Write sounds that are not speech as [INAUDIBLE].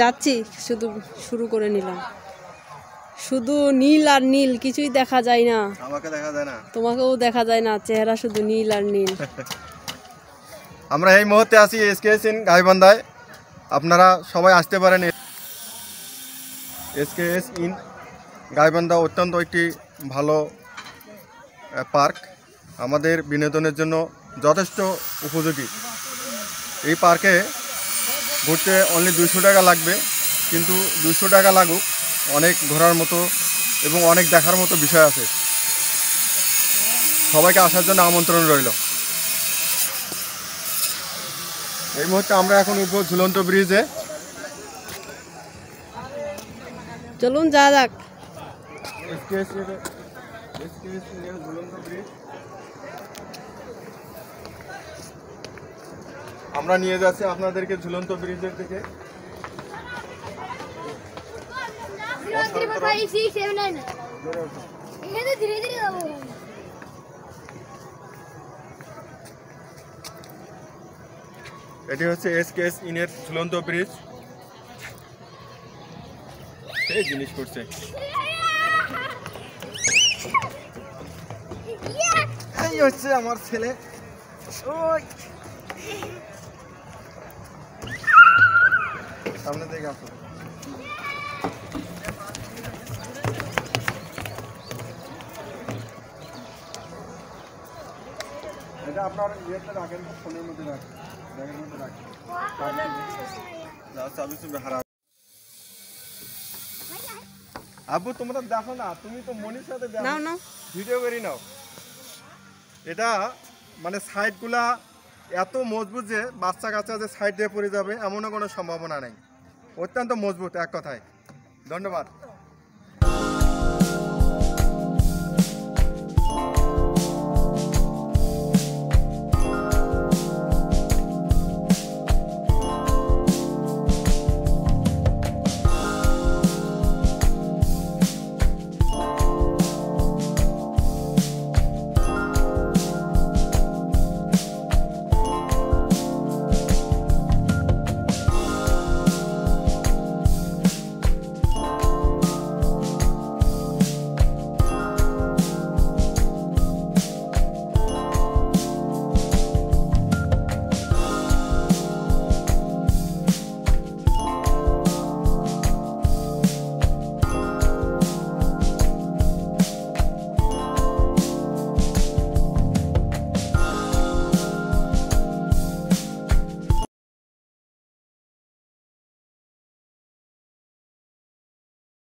যাচ্ছি শুধু শুরু করে নিলাম। শুধু নীল আর নীল কিছুই দেখা যায় না। আমাকে দেখা যায় না। তোমাকেও দেখা যায় না চেহারা শুধু নীল আর নীল। [LAUGHS] আমরা এই মুহূর্তে আছি এসকেএস ইন গাইবান্ধায়। আপনারা সবাই আসতে পারেন এসকেএস ইন গাইবান্ধা অত্যন্ত একটি ভালো পার্ক। আমাদের বিনোদনের জন্য যথেষ্ট উপযোগী। এই পার্কে ঘুরতে অনলি দুশো টাকা লাগবে কিন্তু দুশো টাকা লাগুক অনেক ঘোরার মতো এবং অনেক দেখার মতো বিষয় আছে। সবাইকে আসার জন্য আমন্ত্রণ রইল। এই মুহূর্তে আমরা এখন উঠবো ঝুলন্ত ব্রিজে। চলুন যা যাক। আমরা নিয়ে যাচ্ছি আপনাদেরকে ঝুলন্ত ব্রিজের দিকে। এটি হচ্ছে এস কে এস ইনের ঝুলন্ত ব্রিজ। এই জিনিস করছে। এই হচ্ছে আমার ছেলে। ওই। সামনে থেকে আসো। এটা আপনার ইয়েতে রাখেন ফোনের মধ্যে রাখেন ব্যাগের মধ্যে রাখেন। লাস্ট সার্ভিস হারা আব্বু তোমরা দেখো না তুমি তো মনির সাথে নাও নাও। ভিডিও করি নাও। এটা মানে সাইডগুলা এত মজবুত যে বাচ্চা কাচ্চা যে সাইড দিয়ে পড়ে যাবে এমনও কোনো সম্ভাবনা নেই। অত্যন্ত মজবুত এক কথায়। ধন্যবাদ।